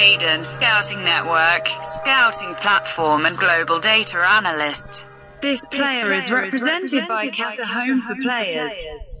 Aiden Scouting Network, Scouting Platform and Global Data Analyst. This player, this player is, represented is represented by Casa Home, Home for Players.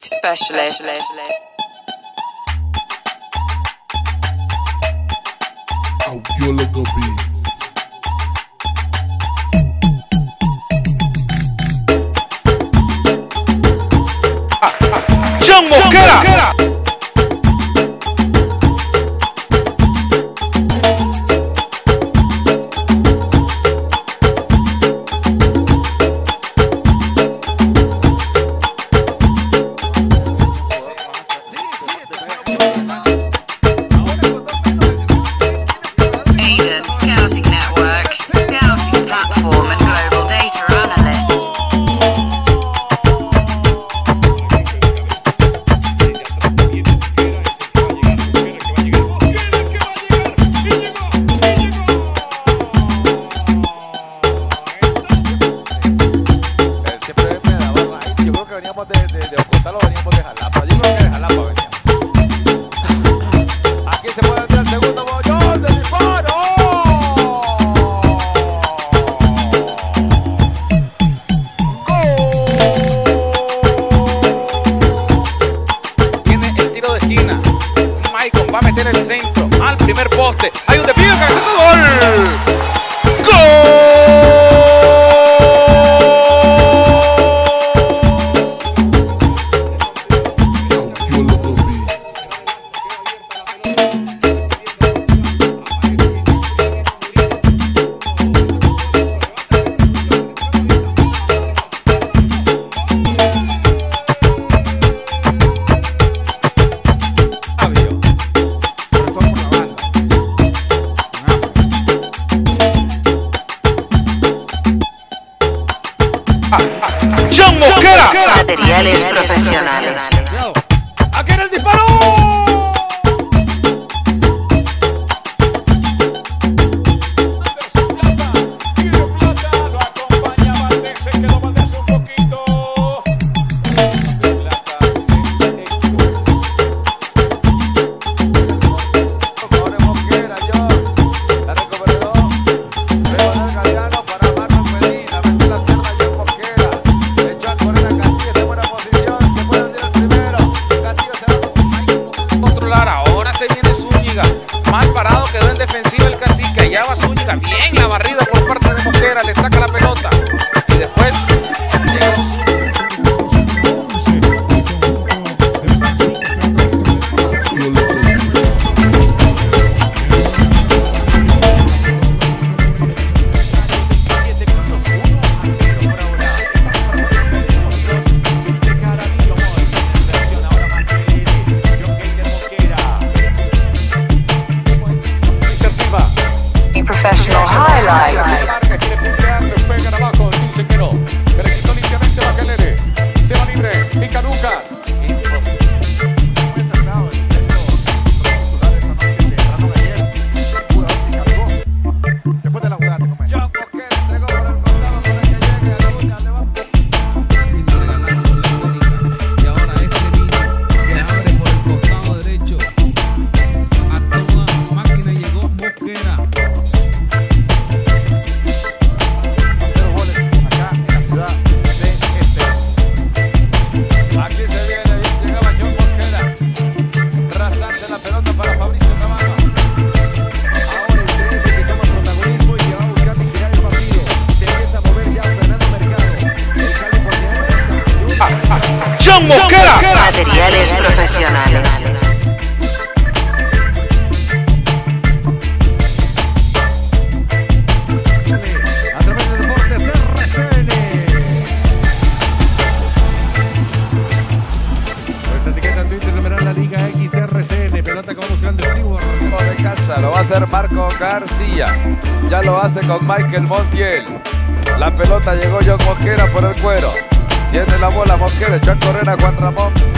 Specialist. Specialist. Oh, you. Jungle, get up! Get up. poste. Hay un desvío, cabezazo, gol. ¡Gol! Profesionales Profesionales. A través del deporte RCN Nuestra etiqueta en Twitter se la liga XRCN, pelota con los grandes univos, de casa lo va a hacer Marco García, ya lo hace con Michael Montiel La pelota llegó John Mosquera por el cuero. Tiene la bola Mosquera y yo a correr a Guan Ramón.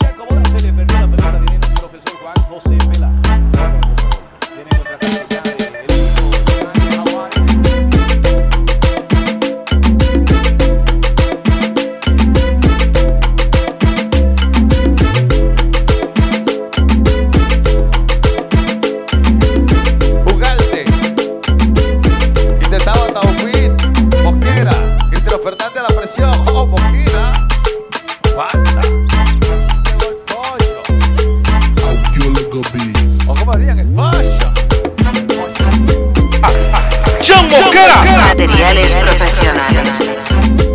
sé cómo al profesor Juan José Materiales profesionales.